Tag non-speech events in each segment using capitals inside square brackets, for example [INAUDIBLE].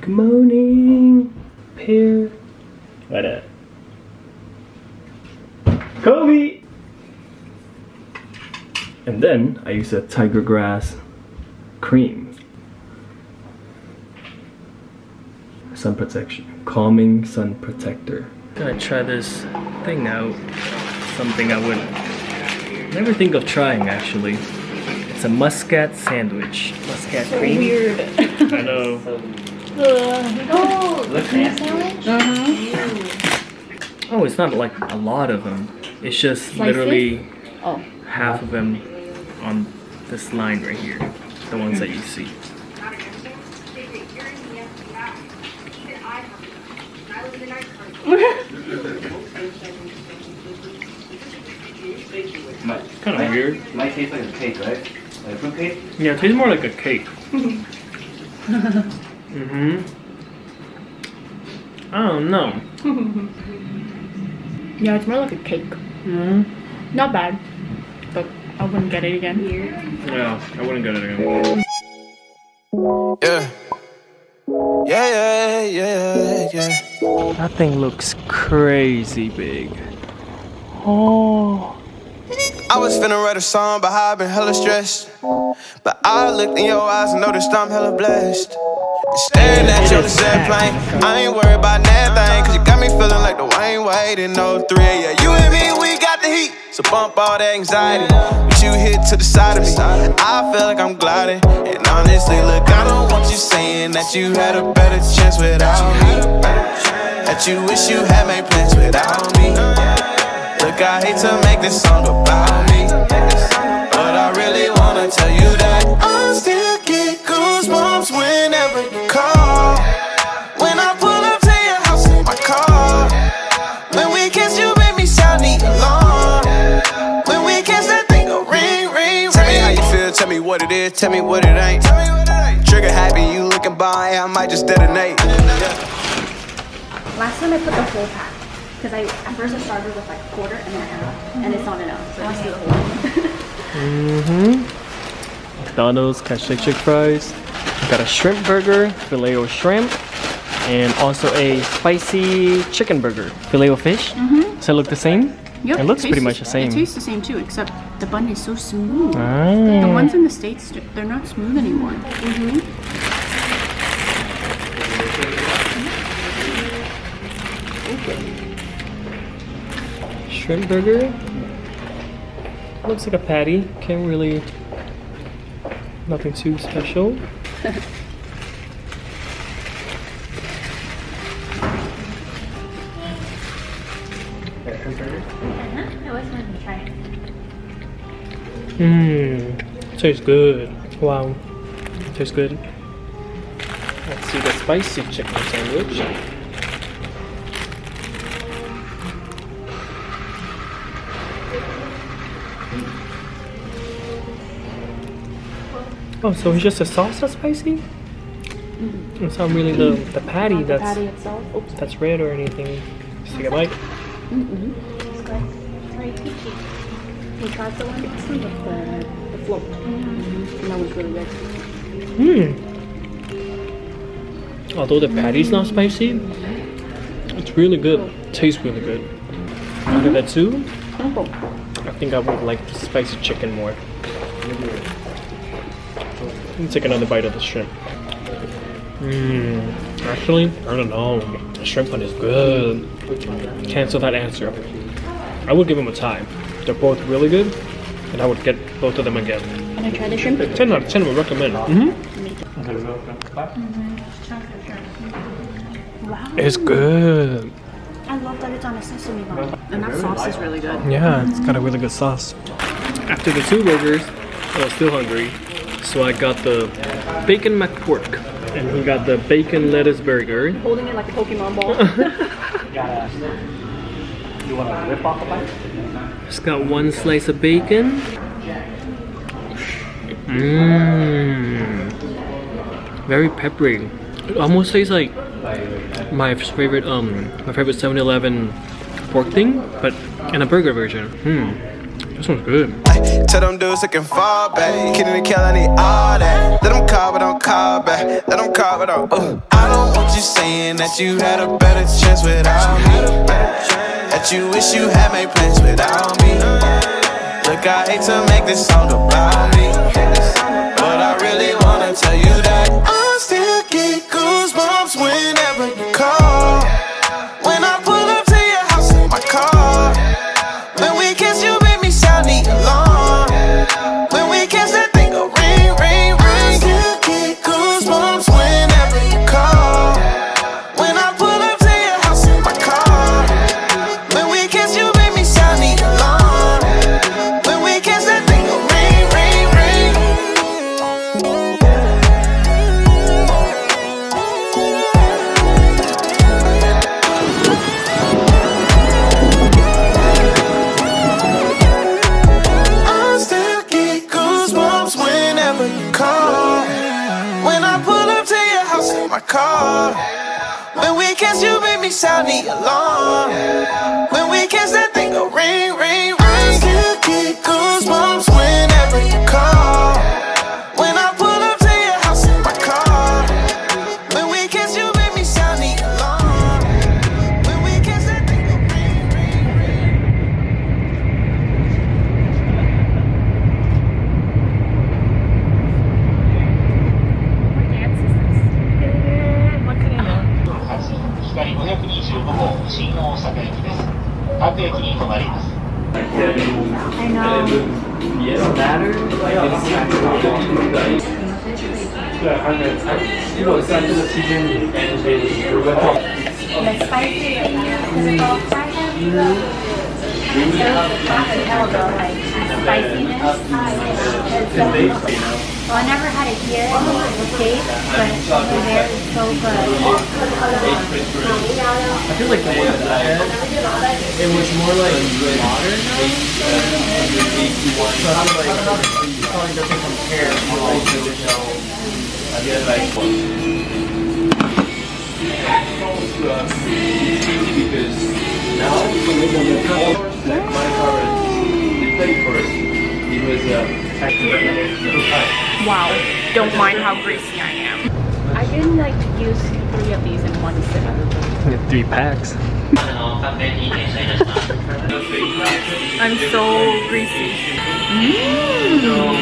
Good morning, pear. What up? Kobe! And then I use a tiger grass cream. Sun protection. Calming sun protector. Gonna try this thing out. Something I would never think of trying actually. It's a muscat sandwich. Muscat So cream. weird. [LAUGHS] I know. Oh, Look cream nasty. sandwich? Oh, it's not like a lot of them. It's just Slices? literally Oh. half of them on this line right here. The ones that you see. Might, Kind of weird. might taste like a cake, right? Like a fruit cake? Yeah, it tastes more like a cake. [LAUGHS] mm-hmm. I don't know. Yeah, it's more like a cake. Mm-hmm. Not bad, but I wouldn't get it again. Yeah, I wouldn't get it again. Yeah. Yeah, yeah, yeah, yeah. That thing looks crazy big. Oh. I was finna write a song, but how I been hella stressed. But I looked in your eyes and noticed I'm hella blessed. Staring at you on this airplane, I ain't worried about nothing. Cause you got me feeling like the Wayne Wade in 03. Yeah, you and me, we got the heat. So bump all that anxiety. But you hit to the side of me. I feel like I'm gliding. And honestly, look, I don't want you saying that you had a better chance without me. That you wish you had made plans without me. Look, I hate to make this song about me. But I really wanna tell you that I what it is, tell me what it ain't. Trigger happy, you looking by, I might just detonate. Last time I put the whole pack because I at first I started with like a quarter and then half, and it's not enough. So I just do the whole. Mm-hmm. McDonald's got shake shake fries. Got a shrimp burger, filet o shrimp, and also a spicy chicken burger. Filet o fish. Mm-hmm. Does it look the same? Yep, It looks pretty much the same. It tastes the same too, except the bun is so smooth. The Ah. ones in the states, they're not smooth anymore. Shrimp burger. Looks like a patty. Can't really. Nothing too special. [LAUGHS] Mmm. Tastes good. Wow. Tastes good. Let's see the spicy chicken sandwich. Oh, so it's just the sauce that's spicy? Mm-hmm. It's not really the, the patty Not the that's patty itself. Oops. that's red or anything. Let's take a bite. It's good. It's. We tried the one with the, the float. And that was really good. Hmm. Although the patty's not spicy, it's really good. Tastes really good. Look at that too. I think I would like the spicy chicken more. Let me take another bite of the shrimp. Mmm. Actually, I don't know. The shrimp one is good. Cancel that answer. I would give them a tie. They're both really good, and I would get both of them again. Can I try the shrimp? 10 out of 10 would recommend. Mm-hmm. Wow. It's good. I love that it's on a sesame bun. And that sauce is really good. Yeah, it's got a really good sauce. After the two burgers, I was still hungry, so I got the bacon McPork, and he got the bacon lettuce burger. Holding it like a Pokemon ball. [LAUGHS] [LAUGHS] You want to rip off a bite? It's got one slice of bacon. Mmm. Very peppery. It almost tastes like my favorite um my favorite 7-Eleven pork thing, but in a burger version. Hmm. This one's good. Tell them dudes they can fall back. Kidding and kill, I need all that. Let them call, but don't call back. Let them call, but don't. Uh. I don't want you saying that you had a better chance without me. That you wish you had made plans without me. Look, I hate to make this song about me. But I really wanna tell you that I'm still Well, I never had it here in the States, but over there it's so good. I feel like the one that I had, it was more like modern. So I'm like, it probably doesn't compare to like the original. I feel like Wow. Don't mind how greasy I am. I didn't like to use three of these in one sitting. three packs. I'm so greasy. Mm.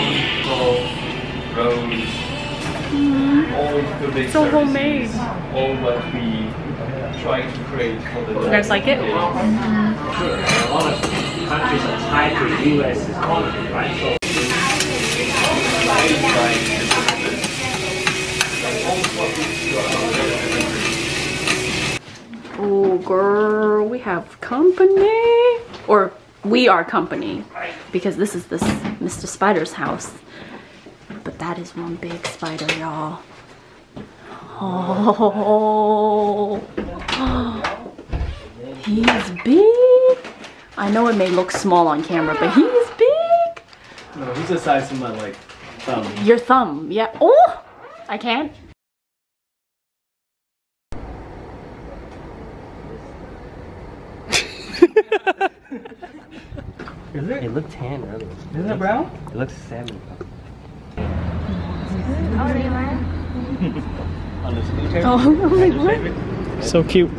So homemade. all what we trying to create for the You guys like it? A lot of countries are tied to the U.S. economy, right? So Oh, girl, we have company. Or we are company. Because this is this Mr. Spider's house. But that is one big spider, y'all. Oh, [GASPS] he's big. I know it may look small on camera, but he is big. No, he's the size of my like thumb. Your thumb, yeah. Oh, I can't. [LAUGHS] it looked tan earlier. Isn't it brown? It looks salmon. [LAUGHS] On the scooter. [LAUGHS] Oh, I'm like, what? So cute.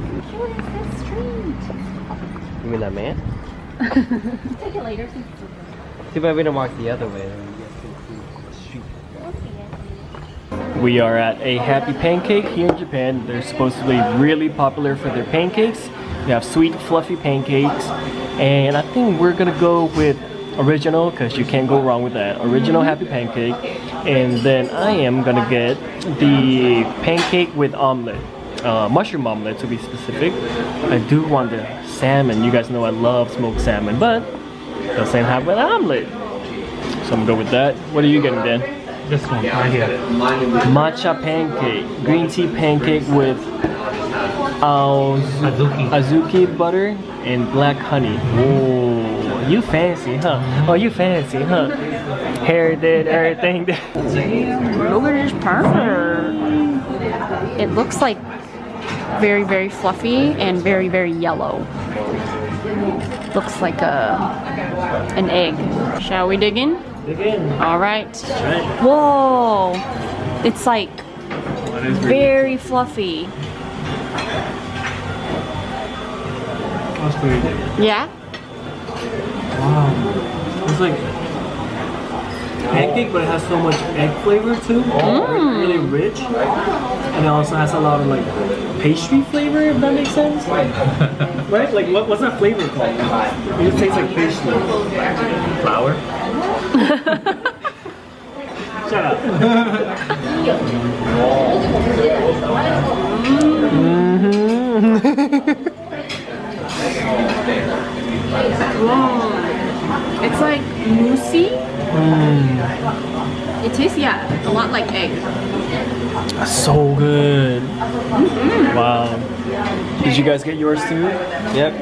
You mean that man? Take it later. See if I to walk the other way. then you guys can see the street. We are at a Happy Pancake here in Japan. They're supposed to be really popular for their pancakes. They have sweet, fluffy pancakes. And I think we're gonna go with original because you can't go wrong with that. Original mm-hmm. Happy Pancake. And then I am gonna get the pancake with omelet. Uh, mushroom omelet to be specific. I do want the salmon. You guys know I love smoked salmon, but doesn't have an omelet. So I'm gonna go with that. What are you getting, Dan? This one right here. matcha pancake, green tea pancake with uh, Azuki. azuki butter and black honey. Oh, you fancy, huh? Oh, you fancy, huh? Hair did everything. did. Look at this purr. It looks like very, very fluffy and very, very yellow. Looks like a an egg. Shall we dig in? Dig in. All right. Right. Whoa! It's like That is really- very fluffy. That's pretty good. Yeah? Wow. It's like pancake, but it has so much egg flavor too. Mm. Really rich. And it also has a lot of like pastry flavor, if that makes sense. [LAUGHS] right? Like what, what's that flavor called? It just tastes like pastry. Flour? [LAUGHS] Shut up. [LAUGHS] It's like moussey. It tastes, yeah, a lot like egg. That's so good. Wow. Did you guys get yours too? Yep.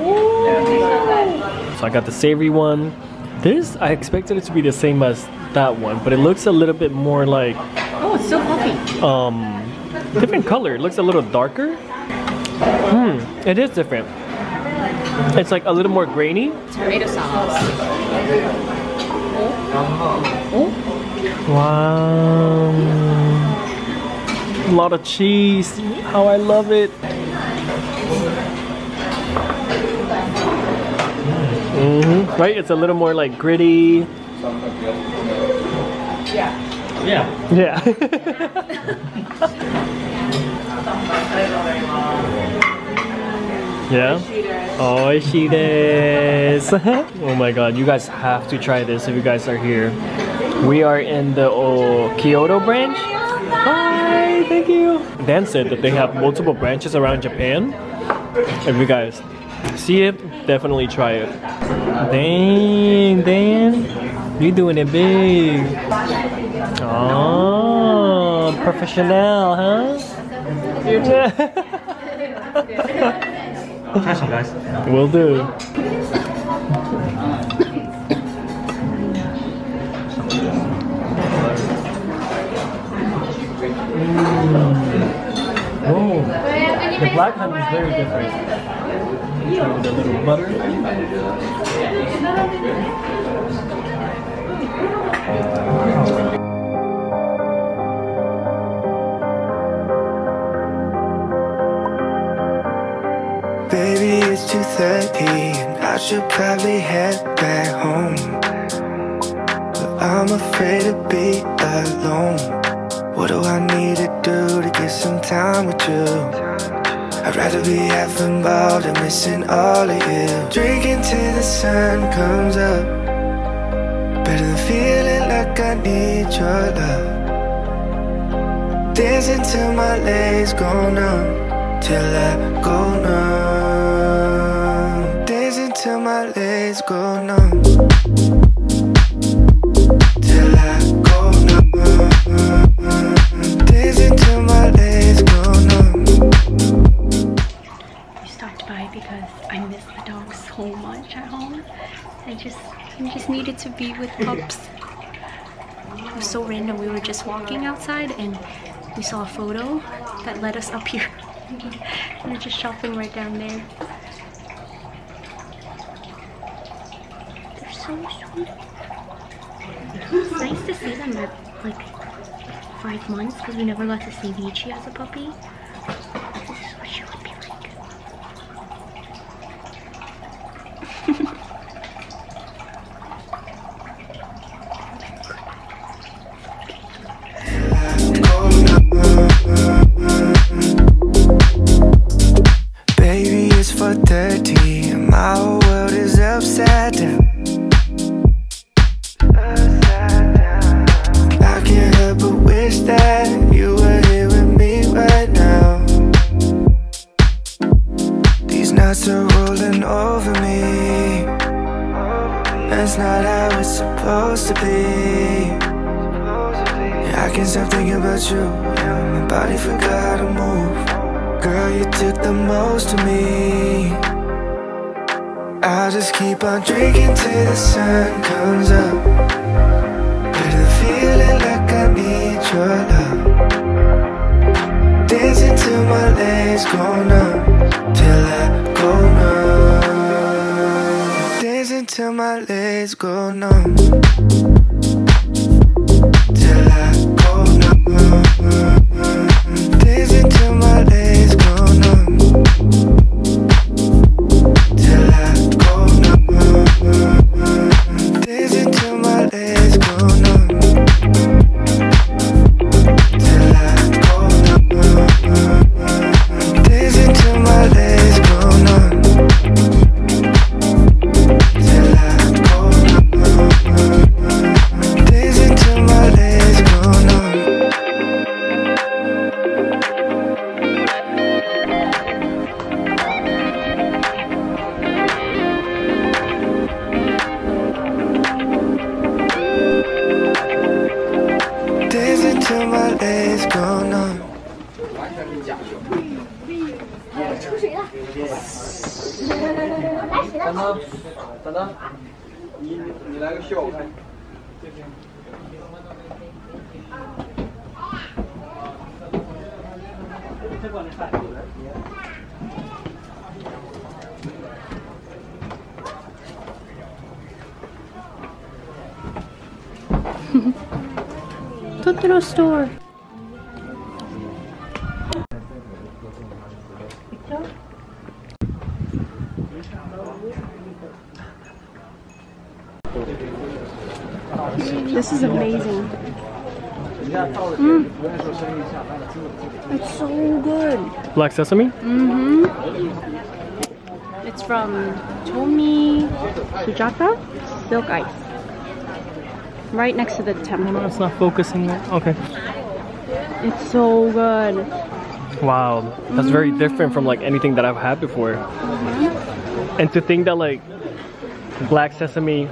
So I got the savory one. This, I expected it to be the same as that one, but it looks a little bit more like, Oh, it's so fluffy. um, different color. It looks a little darker. Hmm, it is different. It's like a little more grainy. Tomato sauce. Wow. A lot of cheese. How I love it. hmm Right? It's a little more like gritty. Yeah. Yeah. yeah. [LAUGHS] [LAUGHS] [LAUGHS] Oh, she [LAUGHS] oh my god, you guys have to try this if you guys are here. We are in the oh, Kyoto branch. Hi, thank you. Dan said that they have multiple branches around Japan. If you guys see it, definitely try it. Dang, Dan, you're doing it big. Oh, professional, huh? [LAUGHS] Try some, guys. Will do. Mm. Oh, the black honey is very different. Try with a little butter. Baby, it's 2.30 and I should probably head back home. But I'm afraid to be alone. What do I need to do to get some time with you? I'd rather be half involved and missing all of you. Drinking till the sun comes up. Better than feeling like I need your love. Dancing till my legs go numb. Till I go numb I just, I just needed to be with pups. It was so random. We were just walking outside and we saw a photo that led us up here. [LAUGHS] we were just shopping right down there. They're so sweet. It's nice to see them at like five months because we never got to see Vici as a puppy. I go numb store. This is amazing. Mm. It's so good. Black sesame? Mm-hmm. It's from Tomi Sujata Milk Ice. Right next to the temple. No, it's not focusing. Okay. It's so good. Wow, that's very different from like anything that I've had before. And to think that like black sesame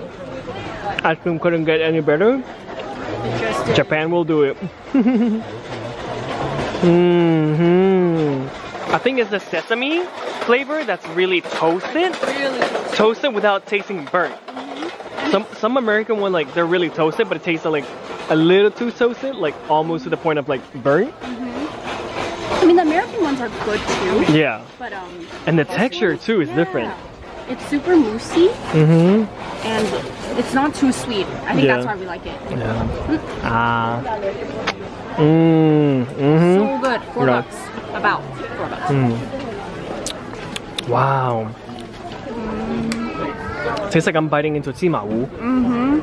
ice cream couldn't get any better, Japan will do it. [LAUGHS] hmm I think it's the sesame flavor that's really toasted. Toasted without tasting burnt. Some some American one like they're really toasted, but it tastes like a little too toasted, like almost to the point of like burnt. Mhm. I mean, the American ones are good too. Yeah, But um, and the texture too is different. It's super moussey Mm-hmm. and it's not too sweet. I think that's why we like it. Yeah. Ah. Mmm. Mm-hmm. So good. Four Yeah. bucks. About four bucks. Mm. Wow. Tastes like I'm biting into jimawu. Mm-hmm.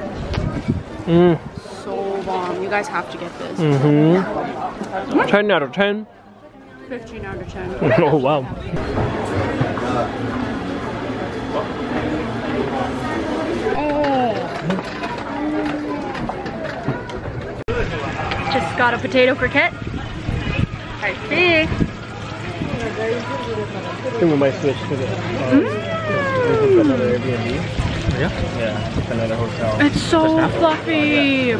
Mm. So bomb. You guys have to get this. Mm-hmm. 10 out of 10. 15 out of 10. [LAUGHS] oh wow. Just got a potato croquette. I see. I think we might switch to the book another Airbnb. Yeah? Yeah, another hotel. It's so fluffy.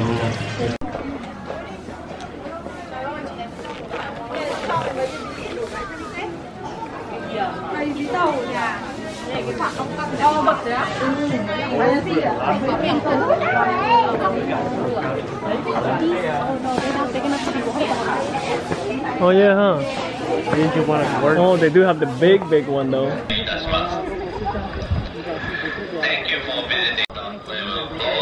Oh yeah, huh? Did you want to work? Oh, they do have the big, big one though. Thank you for visiting. We will close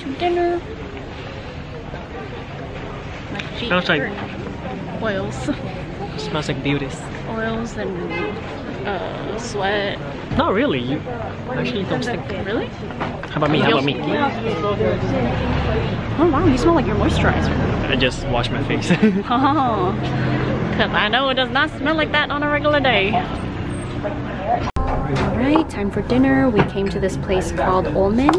to dinner. My Smells like- oils, [LAUGHS] Smells like beauties. oils and uh, sweat. Not really. You actually don't stink. Really? How about me? How about me? Oh wow, you smell like your moisturizer. I just washed my face. [LAUGHS] [LAUGHS] Oh, because I know it does not smell like that on a regular day. Alright, time for dinner. We came to this place called Omen.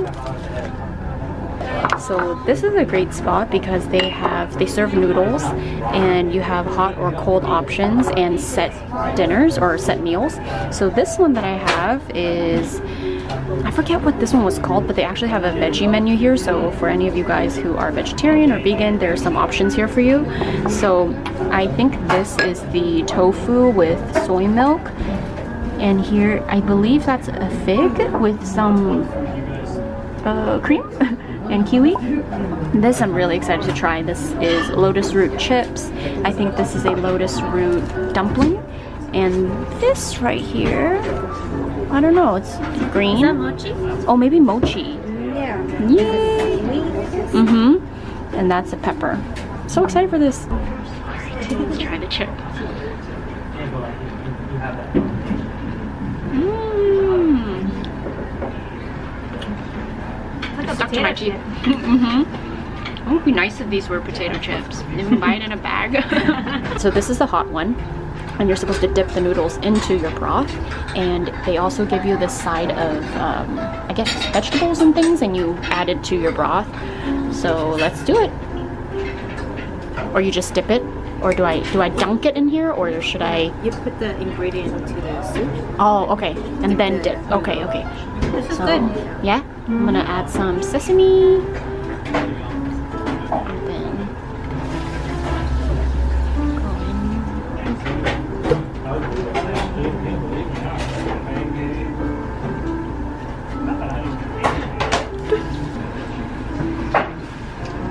So this is a great spot because they have they serve noodles and you have hot or cold options and set dinners or set meals. So this one that I have is I forget what this one was called, but they actually have a veggie menu here. So for any of you guys who are vegetarian or vegan, there are some options here for you. So I think this is the tofu with soy milk. And here, I believe that's a fig with some uh, cream [LAUGHS] and kiwi. This I'm really excited to try. This is lotus root chips. I think this is a lotus root dumpling. And this right here, I don't know, it's green. Is that mochi? Oh, maybe mochi. Yeah. Yay! Mm-hmm. And that's a pepper. So excited for this. Alright, let's try the chip. Stuck to my teeth. mm-hmm. It would be nice if these were potato chips. [LAUGHS] You can buy it in a bag. [LAUGHS] so this is the hot one. And you're supposed to dip the noodles into your broth. And they also give you this side of, um, I guess, vegetables and things. And you add it to your broth. So let's do it. Or you just dip it. Or do I do I dunk it in here or should I? You put the ingredient into the soup. Oh, okay, and then dip. Okay, okay. This is So, good. Yeah, I'm gonna mm. add some sesame. And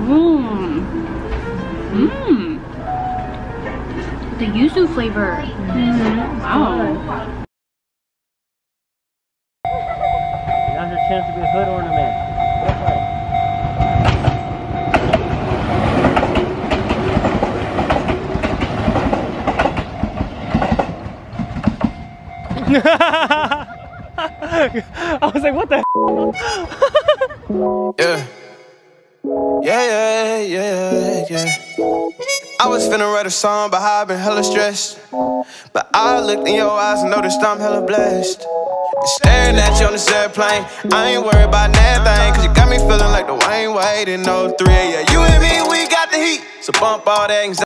Mmm. Mmm. The yuzu flavor. Mm-hmm. Wow. Now's your chance to be a hood ornament. Go for. I was like, what the? [LAUGHS] Yeah. Yeah, yeah, yeah, yeah. I was finna write a song about how I've been hella stressed. But I looked in your eyes and noticed I'm hella blessed. Staring at you on this airplane, I ain't worried about nothing. Cause you got me feeling like the Wayne Wade in 03. Yeah, you and me, we got the heat. So bump all that anxiety.